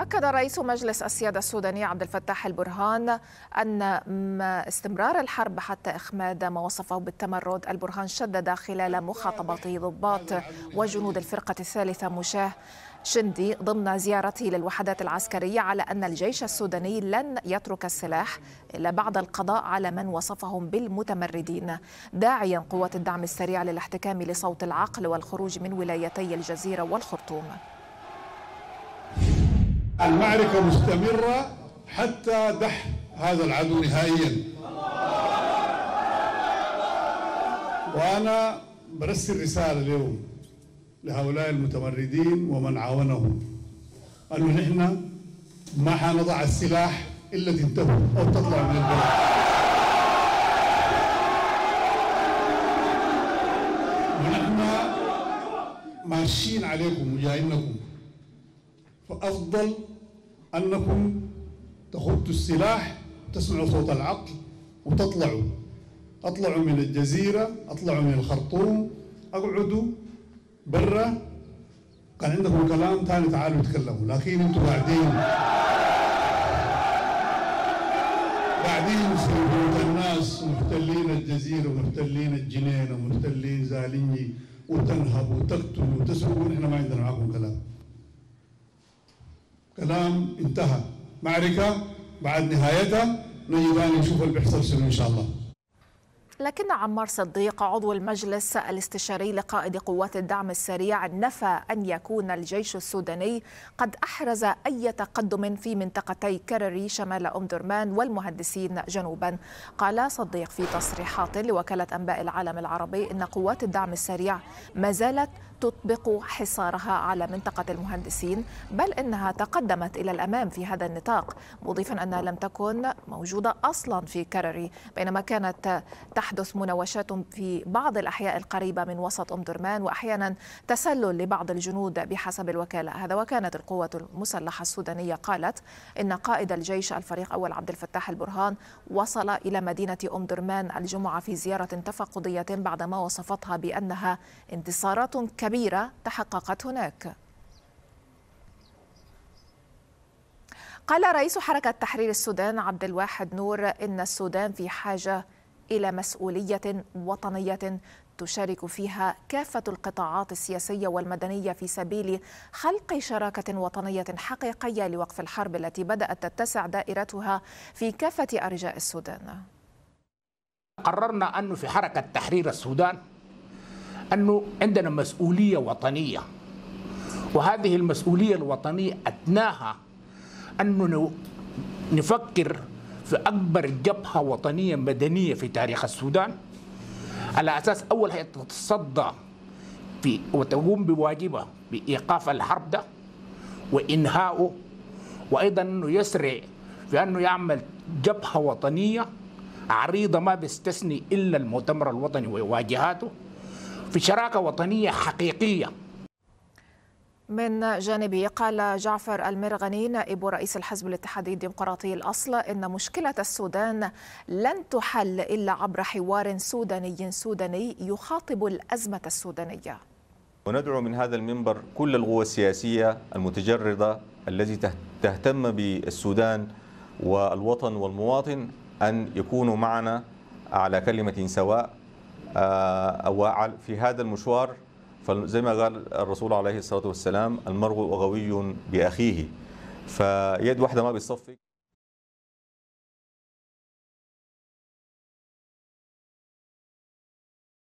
أكد رئيس مجلس السيادة السوداني عبد الفتاح البرهان أن استمرار الحرب حتى إخماد ما وصفه بالتمرد البرهان شدد خلال مخاطبته ضباط وجنود الفرقة الثالثة مشاه شندي ضمن زيارته للوحدات العسكرية على أن الجيش السوداني لن يترك السلاح إلا بعد القضاء على من وصفهم بالمتمردين داعيا قوات الدعم السريع للاحتكام لصوت العقل والخروج من ولايتي الجزيرة والخرطوم. المعركة مستمرة حتى دح هذا العدو نهائيا. وأنا برسل رسالة اليوم لهؤلاء المتمردين ومن عاونهم. أنه نحن ما حنضع السلاح إلا تنتهوا أو تطلعوا من البلد. ونحن ماشيين عليكم وجايينكم فأفضل أنكم تخطوا السلاح تسمعوا صوت العقل وتطلعوا. أطلعوا من الجزيرة أطلعوا من الخرطوم أقعدوا برا. كان عندكم كلام ثاني تعالوا تكلموا لكن أنتم قاعدين. قاعدين في بيوت الناس محتلين الجزيرة ومحتلين الجنين ومحتلين زالني وتنهبوا وتقتلوا وتسرقوا ونحن ما عندنا معكم كلام. كلام انتهى. معركة بعد نهايتها نجي نشوف اللي بيحصل شنو إن شاء الله. لكن عمار صديق عضو المجلس الاستشاري لقائد قوات الدعم السريع نفى أن يكون الجيش السوداني قد أحرز أي تقدم في منطقتي كرري شمال أم درمان والمهندسين جنوبا. قال صديق في تصريحات لوكالة أنباء العالم العربي إن قوات الدعم السريع ما زالت تطبق حصارها على منطقة المهندسين بل إنها تقدمت إلى الأمام في هذا النطاق مضيفا أنها لم تكن موجودة أصلا في كرري بينما كانت تحدث مناوشات في بعض الأحياء القريبة من وسط أم درمان وأحيانا تسلل لبعض الجنود بحسب الوكالة. هذا وكانت القوة المسلحة السودانية قالت إن قائد الجيش الفريق أول عبد الفتاح البرهان وصل إلى مدينة أم درمان الجمعة في زيارة تفقدية بعدما وصفتها بأنها انتصارات كبيرة تحققت هناك. قال رئيس حركة تحرير السودان عبد الواحد نور إن السودان في حاجة إلى مسؤولية وطنية تشارك فيها كافة القطاعات السياسية والمدنية في سبيل خلق شراكة وطنية حقيقية لوقف الحرب التي بدأت تتسع دائرتها في كافة أرجاء السودان. قررنا أنه في حركة تحرير السودان أنه عندنا مسؤولية وطنية وهذه المسؤولية الوطنية أدناها أنه نفكر في أكبر جبهة وطنية مدنية في تاريخ السودان. على أساس أول هي تتصدى في وتقوم بواجبها بإيقاف الحرب ده وإنهاؤه وأيضا أنه يسرع في أنه يعمل جبهة وطنية عريضة ما بيستثني إلا المؤتمر الوطني وواجهاته. في شراكة وطنية حقيقية من جانبه. قال جعفر المرغني نائب رئيس الحزب الاتحادي الديمقراطي الأصل إن مشكلة السودان لن تحل إلا عبر حوار سوداني سوداني يخاطب الأزمة السودانية. وندعو من هذا المنبر كل القوى السياسية المتجردة التي تهتم بالسودان والوطن والمواطن أن يكونوا معنا على كلمة سواء آه، في هذا المشوار. فزي ما قال الرسول عليه الصلاة والسلام المرء غوي بأخيه فيد واحدة ما بيصفي